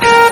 Bye.